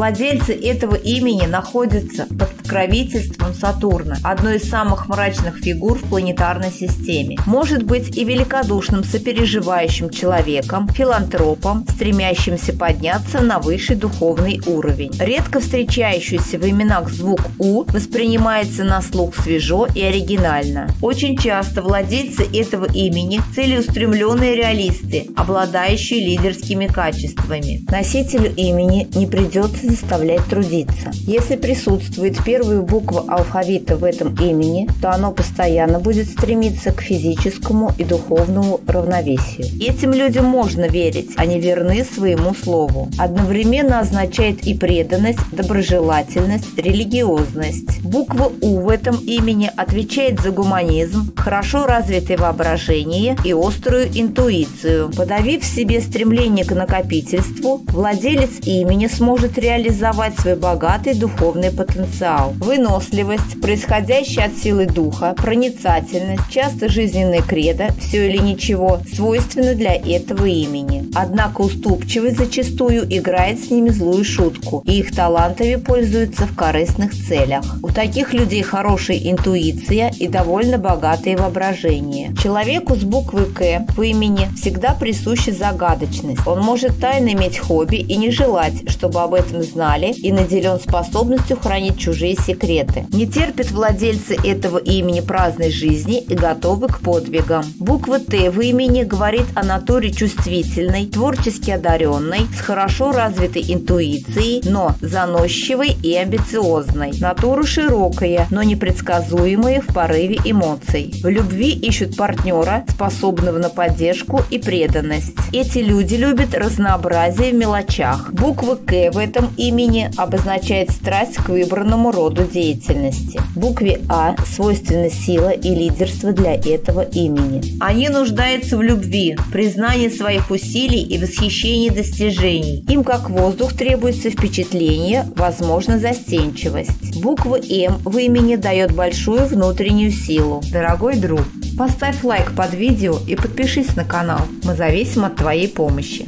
Владельцы этого имени находятся под покровительством Сатурна, одной из самых мрачных фигур в планетарной системе. Может быть и великодушным сопереживающим человеком, филантропом, стремящимся подняться на высший духовный уровень. Редко встречающийся в именах звук «у» воспринимается на слух свежо и оригинально. Очень часто владельцы этого имени – целеустремленные реалисты, обладающие лидерскими качествами. Носителю имени не придется заставлять трудиться. Если присутствует первая буква алфавита в этом имени, то оно постоянно будет стремиться к физическому и духовному равновесию. Этим людям можно верить, они верны своему слову. Одновременно означает и преданность, доброжелательность, религиозность. Буква У в этом имени отвечает за гуманизм, хорошо развитое воображение и острую интуицию. Подавив в себе стремление к накопительству, владелец имени сможет реализовать свой богатый духовный потенциал. Выносливость, происходящая от силы духа, проницательность, часто жизненный кредо, все или ничего, свойственны для этого имени. Однако уступчивость зачастую играет с ними злую шутку, и их талантами пользуются в корыстных целях. Таких людей хорошая интуиция и довольно богатое воображение. Человеку с буквы «К» в имени всегда присуща загадочность. Он может тайно иметь хобби и не желать, чтобы об этом знали, и наделен способностью хранить чужие секреты. Не терпят владельцы этого имени праздной жизни и готовы к подвигам. Буква «Т» в имени говорит о натуре чувствительной, творчески одаренной, с хорошо развитой интуицией, но заносчивой и амбициозной. Натура широкая, но непредсказуемая в порыве эмоций. В любви ищут партнера, способного на поддержку и преданность. Эти люди любят разнообразие в мелочах. Буква «К» в этом имени обозначает страсть к выбранному роду деятельности. Букве «А» свойственна сила и лидерство для этого имени. Они нуждаются в любви, признании своих усилий и восхищении достижений. Им, как воздух, требуется впечатление, возможно, застенчивость. Буква «М» в имени дает большую внутреннюю силу. Дорогой друг, поставь лайк под видео и подпишись на канал. Мы зависим от твоей помощи.